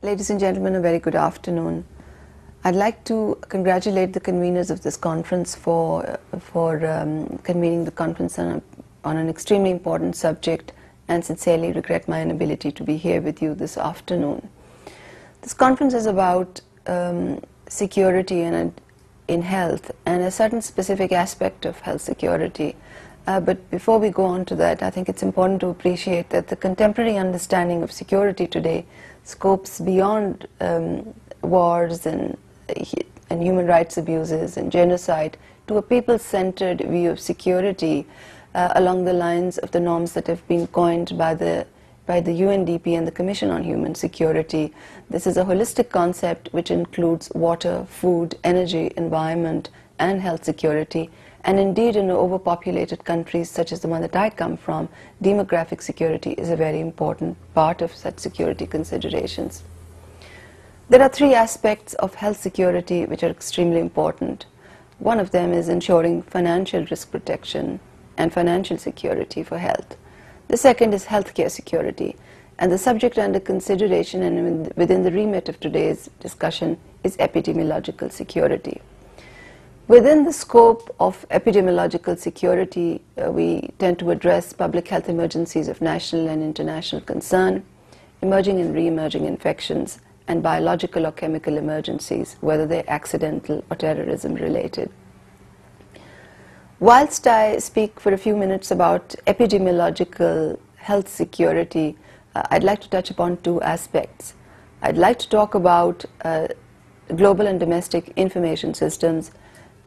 Ladies and gentlemen, a very good afternoon. I'd like to congratulate the conveners of this conference for, for um, convening the conference on, a, on an extremely important subject and sincerely regret my inability to be here with you this afternoon. This conference is about um, security in, in health and a certain specific aspect of health security. Uh, but before we go on to that, I think it's important to appreciate that the contemporary understanding of security today scopes beyond um, wars and, and human rights abuses and genocide to a people-centered view of security uh, along the lines of the norms that have been coined by the by the UNDP and the Commission on Human Security. This is a holistic concept which includes water, food, energy, environment, and health security. And indeed, in overpopulated countries such as the one that I come from, demographic security is a very important part of such security considerations. There are three aspects of health security which are extremely important. One of them is ensuring financial risk protection and financial security for health. The second is healthcare security. And the subject under consideration and within the remit of today's discussion is epidemiological security. Within the scope of epidemiological security, uh, we tend to address public health emergencies of national and international concern, emerging and re-emerging infections, and biological or chemical emergencies, whether they're accidental or terrorism related. Whilst I speak for a few minutes about epidemiological health security, uh, I'd like to touch upon two aspects. I'd like to talk about uh, global and domestic information systems,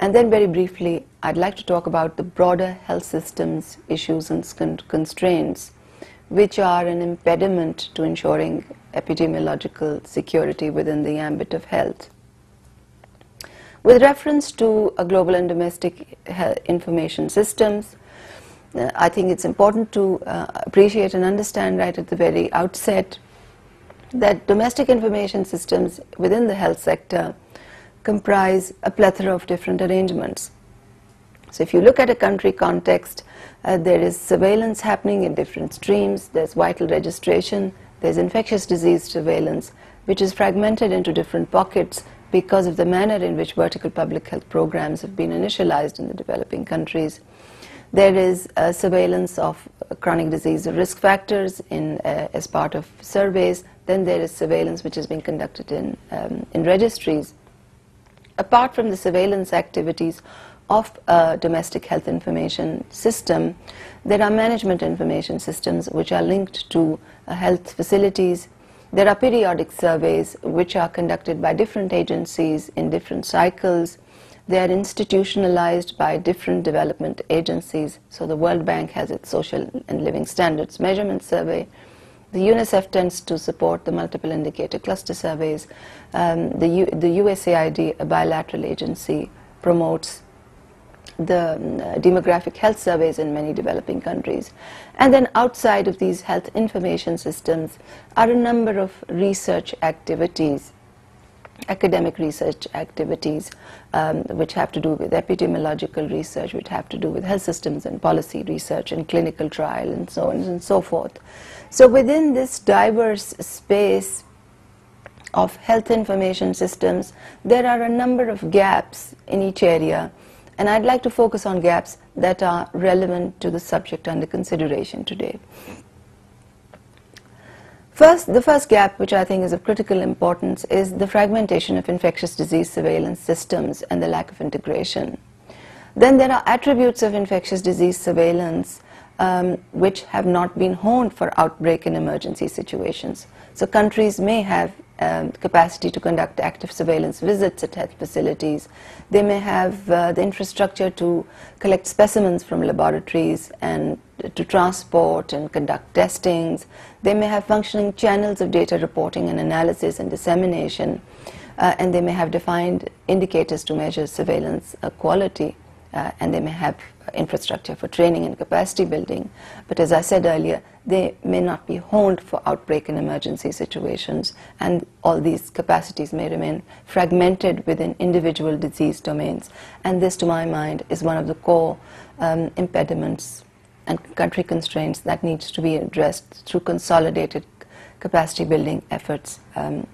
and then very briefly, I'd like to talk about the broader health systems issues and constraints, which are an impediment to ensuring epidemiological security within the ambit of health. With reference to a global and domestic information systems, uh, I think it's important to uh, appreciate and understand right at the very outset that domestic information systems within the health sector comprise a plethora of different arrangements. So if you look at a country context, uh, there is surveillance happening in different streams, there's vital registration, there's infectious disease surveillance, which is fragmented into different pockets because of the manner in which vertical public health programs have been initialized in the developing countries. There is surveillance of chronic disease risk factors in, uh, as part of surveys. Then there is surveillance which is being conducted in, um, in registries. Apart from the surveillance activities of a domestic health information system, there are management information systems which are linked to uh, health facilities, there are periodic surveys which are conducted by different agencies in different cycles. They are institutionalized by different development agencies. So the World Bank has its social and living standards measurement survey. The UNICEF tends to support the multiple indicator cluster surveys. Um, the, U the USAID, a bilateral agency, promotes the um, demographic health surveys in many developing countries. And then outside of these health information systems are a number of research activities, academic research activities, um, which have to do with epidemiological research, which have to do with health systems and policy research and clinical trial and so on and so forth. So within this diverse space of health information systems, there are a number of gaps in each area and I'd like to focus on gaps that are relevant to the subject under consideration today. First, the first gap, which I think is of critical importance, is the fragmentation of infectious disease surveillance systems and the lack of integration. Then there are attributes of infectious disease surveillance um, which have not been honed for outbreak and emergency situations. So countries may have um, capacity to conduct active surveillance visits at health facilities. They may have uh, the infrastructure to collect specimens from laboratories and to transport and conduct testings. They may have functioning channels of data reporting and analysis and dissemination. Uh, and they may have defined indicators to measure surveillance uh, quality uh, and they may have infrastructure for training and capacity building. But as I said earlier, they may not be honed for outbreak and emergency situations, and all these capacities may remain fragmented within individual disease domains. And this, to my mind, is one of the core um, impediments and country constraints that needs to be addressed through consolidated capacity building efforts um,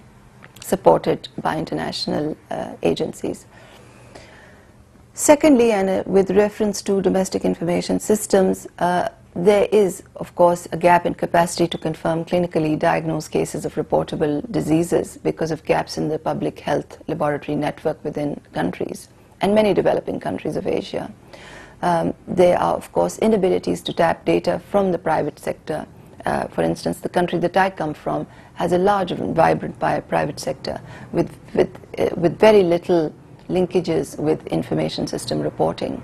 supported by international uh, agencies. Secondly, and uh, with reference to domestic information systems, uh, there is, of course, a gap in capacity to confirm clinically diagnosed cases of reportable diseases because of gaps in the public health laboratory network within countries and many developing countries of Asia. Um, there are, of course, inabilities to tap data from the private sector. Uh, for instance, the country that I come from has a large and vibrant private sector with, with, uh, with very little linkages with information system reporting.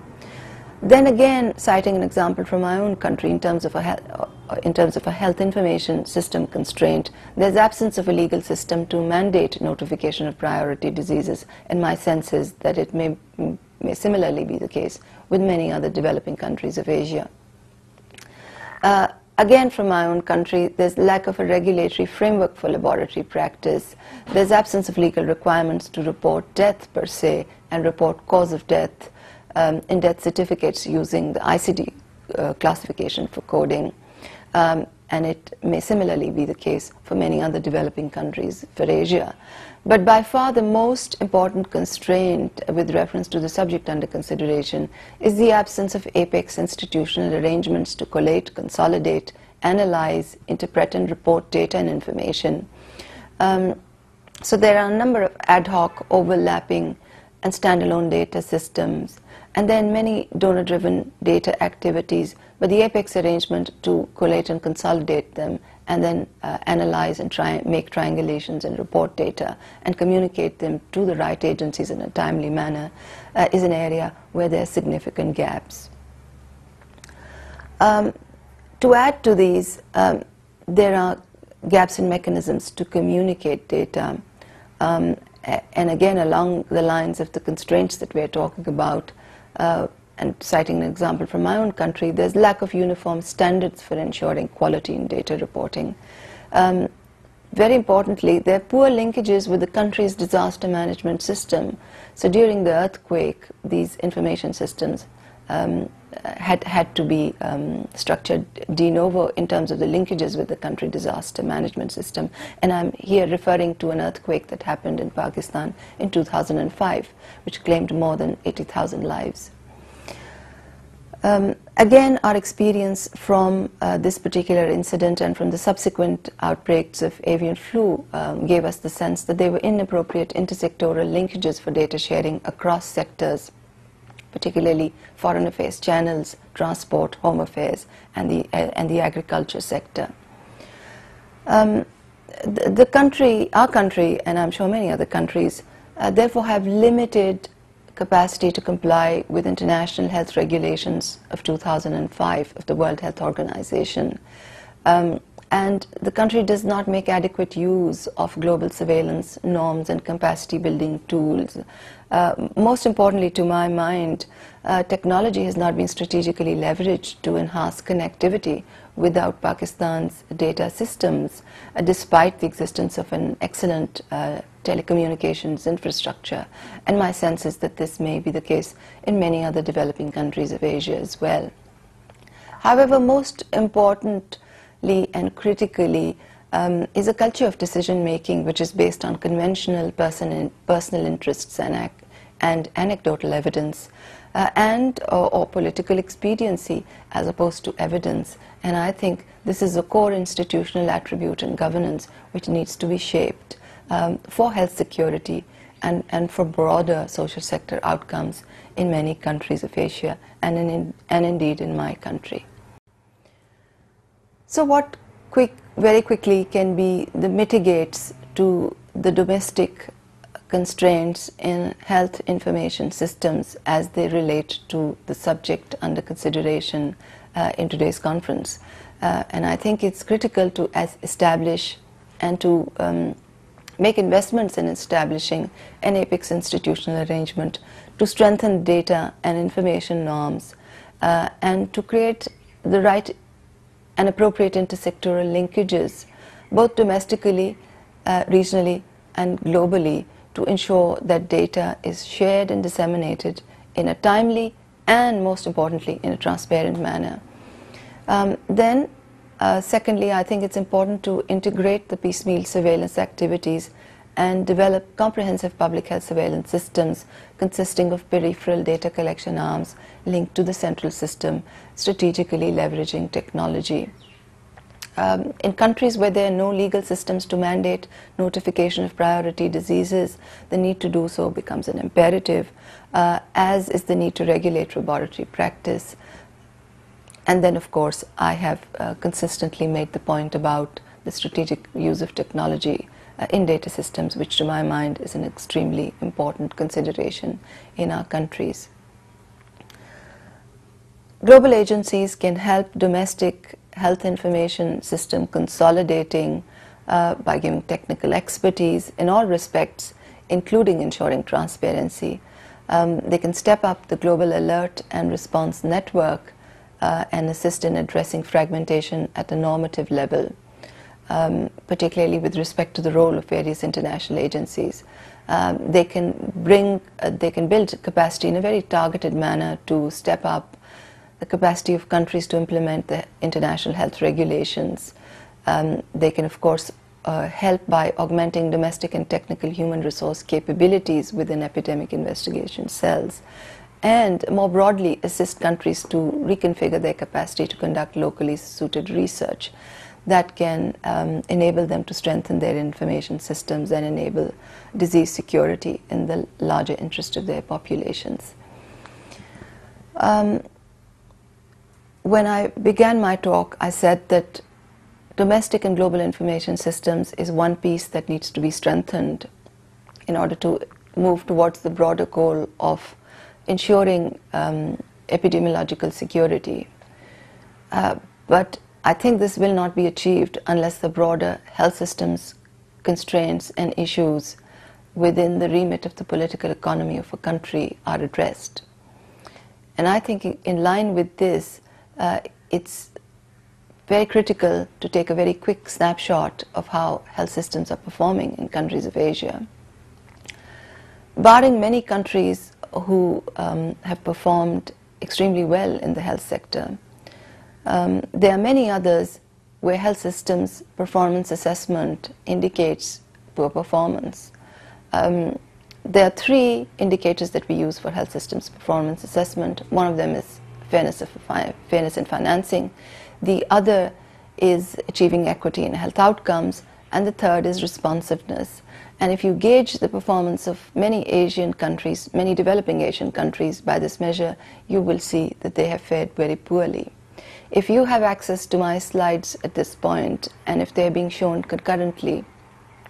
Then again, citing an example from my own country in terms of a uh, in terms of a health information system constraint, there's absence of a legal system to mandate notification of priority diseases, and my sense is that it may, may similarly be the case with many other developing countries of Asia. Uh, again, from my own country, there's lack of a regulatory framework for laboratory practice. There's absence of legal requirements to report death per se and report cause of death um, in death certificates using the ICD uh, classification for coding. Um, and it may similarly be the case for many other developing countries for Asia. But by far the most important constraint with reference to the subject under consideration is the absence of apex institutional arrangements to collate, consolidate, analyze, interpret and report data and information. Um, so there are a number of ad hoc, overlapping and standalone data systems and then many donor-driven data activities, but the apex arrangement to collate and consolidate them and then uh, analyze and try make triangulations and report data and communicate them to the right agencies in a timely manner uh, is an area where there are significant gaps. Um, to add to these, um, there are gaps in mechanisms to communicate data. Um, and again, along the lines of the constraints that we're talking about, uh, and citing an example from my own country, there's lack of uniform standards for ensuring quality in data reporting. Um, very importantly, there are poor linkages with the country's disaster management system. So during the earthquake, these information systems um, had, had to be um, structured de novo in terms of the linkages with the country disaster management system. And I'm here referring to an earthquake that happened in Pakistan in 2005, which claimed more than 80,000 lives. Um, again, our experience from uh, this particular incident and from the subsequent outbreaks of avian flu um, gave us the sense that there were inappropriate intersectoral linkages for data sharing across sectors particularly foreign affairs channels, transport, home affairs, and the, uh, and the agriculture sector. Um, the, the, country, our country, and I'm sure many other countries, uh, therefore have limited capacity to comply with international health regulations of 2005 of the World Health Organization. Um, and the country does not make adequate use of global surveillance norms and capacity building tools. Uh, most importantly, to my mind, uh, technology has not been strategically leveraged to enhance connectivity without Pakistan's data systems, uh, despite the existence of an excellent uh, telecommunications infrastructure. And my sense is that this may be the case in many other developing countries of Asia as well. However, most important and critically um, is a culture of decision making which is based on conventional person personal interests and, and anecdotal evidence uh, and or, or, political expediency as opposed to evidence. And I think this is a core institutional attribute in governance which needs to be shaped um, for health security and, and for broader social sector outcomes in many countries of Asia and, in, and indeed in my country. So what quick, very quickly can be the mitigates to the domestic constraints in health information systems as they relate to the subject under consideration uh, in today's conference. Uh, and I think it's critical to establish and to um, make investments in establishing an APEX institutional arrangement to strengthen data and information norms uh, and to create the right and appropriate intersectoral linkages, both domestically, uh, regionally, and globally, to ensure that data is shared and disseminated in a timely and, most importantly, in a transparent manner. Um, then, uh, secondly, I think it's important to integrate the piecemeal surveillance activities and develop comprehensive public health surveillance systems consisting of peripheral data collection arms linked to the central system, strategically leveraging technology. Um, in countries where there are no legal systems to mandate notification of priority diseases, the need to do so becomes an imperative, uh, as is the need to regulate laboratory practice. And then, of course, I have uh, consistently made the point about the strategic use of technology in data systems, which to my mind is an extremely important consideration in our countries. Global agencies can help domestic health information system consolidating uh, by giving technical expertise in all respects, including ensuring transparency. Um, they can step up the global alert and response network uh, and assist in addressing fragmentation at a normative level, um, particularly with respect to the role of various international agencies. Um, they can bring, uh, they can build capacity in a very targeted manner to step up the capacity of countries to implement the international health regulations. Um, they can, of course, uh, help by augmenting domestic and technical human resource capabilities within epidemic investigation cells, and more broadly, assist countries to reconfigure their capacity to conduct locally suited research that can um, enable them to strengthen their information systems and enable disease security in the larger interest of their populations. Um, when I began my talk, I said that domestic and global information systems is one piece that needs to be strengthened in order to move towards the broader goal of ensuring um, epidemiological security. Uh, but I think this will not be achieved unless the broader health systems constraints and issues within the remit of the political economy of a country are addressed. And I think in line with this, uh, it's very critical to take a very quick snapshot of how health systems are performing in countries of Asia. Barring many countries who um, have performed extremely well in the health sector, um, there are many others where health systems performance assessment indicates poor performance. Um, there are three indicators that we use for health systems performance assessment. One of them is fairness, of fairness in financing. The other is achieving equity in health outcomes. And the third is responsiveness. And if you gauge the performance of many Asian countries, many developing Asian countries by this measure, you will see that they have fared very poorly. If you have access to my slides at this point, and if they are being shown concurrently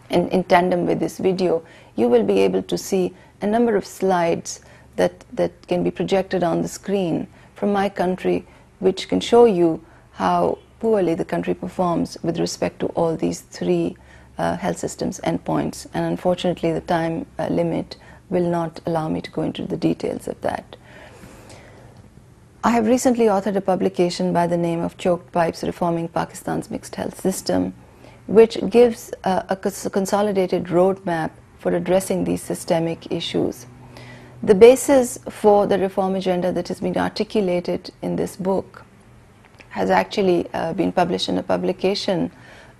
in, in tandem with this video, you will be able to see a number of slides that, that can be projected on the screen from my country, which can show you how poorly the country performs with respect to all these three uh, health systems endpoints. And unfortunately, the time uh, limit will not allow me to go into the details of that. I have recently authored a publication by the name of Choked Pipes Reforming Pakistan's Mixed Health System, which gives uh, a consolidated roadmap for addressing these systemic issues. The basis for the reform agenda that has been articulated in this book has actually uh, been published in a publication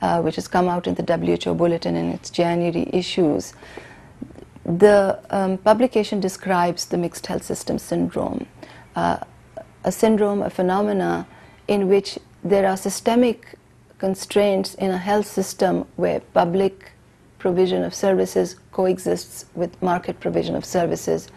uh, which has come out in the WHO Bulletin in its January issues. The um, publication describes the mixed health system syndrome, uh, a syndrome, a phenomena in which there are systemic constraints in a health system where public provision of services coexists with market provision of services,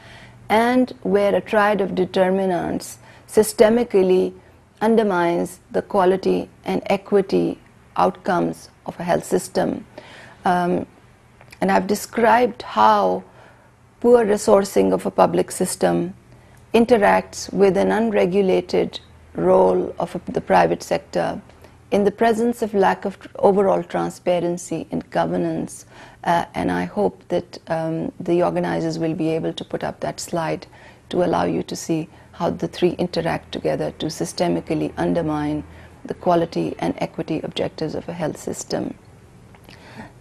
and where a triad of determinants systemically undermines the quality and equity outcomes of a health system. Um, and I've described how poor resourcing of a public system interacts with an unregulated role of the private sector in the presence of lack of overall transparency in governance, uh, and I hope that um, the organizers will be able to put up that slide to allow you to see how the three interact together to systemically undermine the quality and equity objectives of a health system.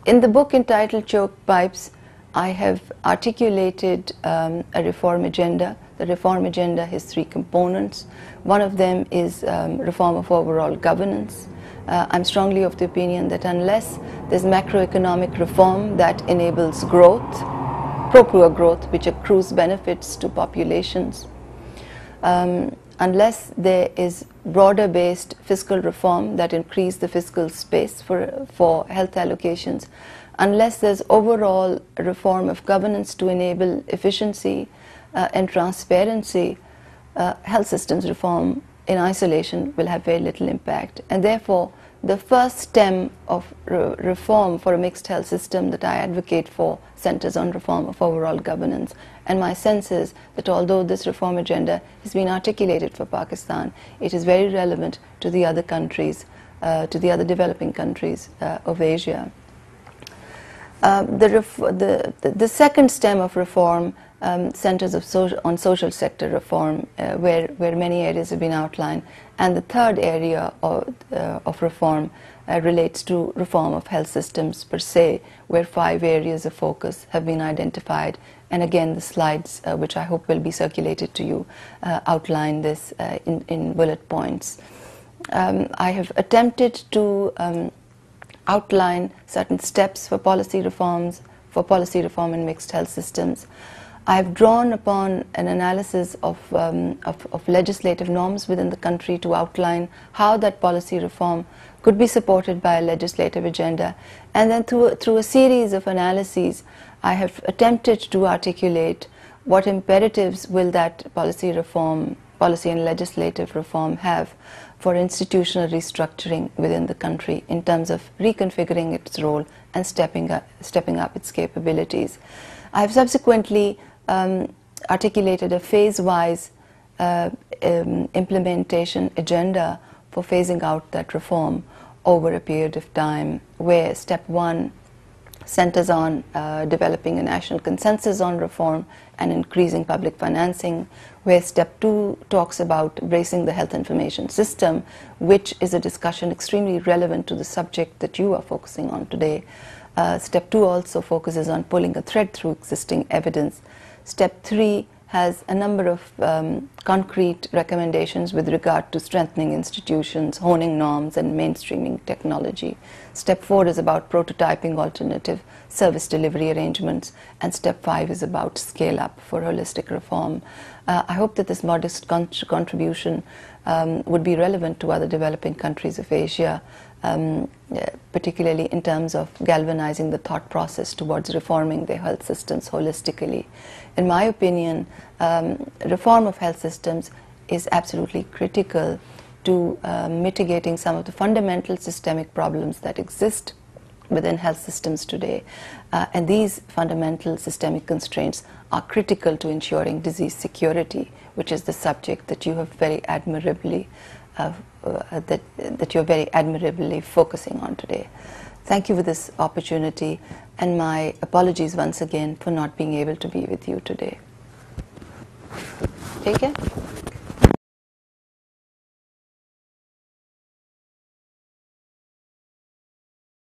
In the book entitled Choke Pipes, I have articulated um, a reform agenda. The reform agenda has three components. One of them is um, reform of overall governance. Uh, I'm strongly of the opinion that unless there's macroeconomic reform that enables growth, pro-poor growth, which accrues benefits to populations, um, unless there is broader based fiscal reform that increase the fiscal space for, for health allocations, unless there's overall reform of governance to enable efficiency uh, and transparency, uh, health systems reform in isolation will have very little impact. And therefore, the first stem of re reform for a mixed health system that I advocate for centers on reform of overall governance. And my sense is that although this reform agenda has been articulated for Pakistan, it is very relevant to the other countries, uh, to the other developing countries uh, of Asia. Um, the, the, the, second stem of reform um, centers social, on social sector reform, uh, where, where many areas have been outlined. And the third area of, uh, of reform uh, relates to reform of health systems per se, where five areas of focus have been identified. And again, the slides, uh, which I hope will be circulated to you, uh, outline this uh, in, in bullet points. Um, I have attempted to um, outline certain steps for policy reforms, for policy reform in mixed health systems. I've drawn upon an analysis of, um, of, of, legislative norms within the country to outline how that policy reform could be supported by a legislative agenda. And then through, through a series of analyses, I have attempted to articulate what imperatives will that policy reform, policy and legislative reform have for institutional restructuring within the country in terms of reconfiguring its role and stepping up, stepping up its capabilities. I have subsequently um, articulated a phase-wise uh, um, implementation agenda for phasing out that reform over a period of time where step one centers on uh, developing a national consensus on reform and increasing public financing, where step two talks about embracing the health information system, which is a discussion extremely relevant to the subject that you are focusing on today. Uh, step two also focuses on pulling a thread through existing evidence. Step three has a number of um, concrete recommendations with regard to strengthening institutions, honing norms, and mainstreaming technology. Step four is about prototyping alternative service delivery arrangements, and step five is about scale up for holistic reform. Uh, I hope that this modest con contribution um, would be relevant to other developing countries of Asia um, particularly in terms of galvanizing the thought process towards reforming the health systems holistically. In my opinion, um, reform of health systems is absolutely critical to uh, mitigating some of the fundamental systemic problems that exist within health systems today. Uh, and these fundamental systemic constraints are critical to ensuring disease security, which is the subject that you have very admirably uh, uh, that, that you're very admirably focusing on today. Thank you for this opportunity and my apologies once again for not being able to be with you today. Take care.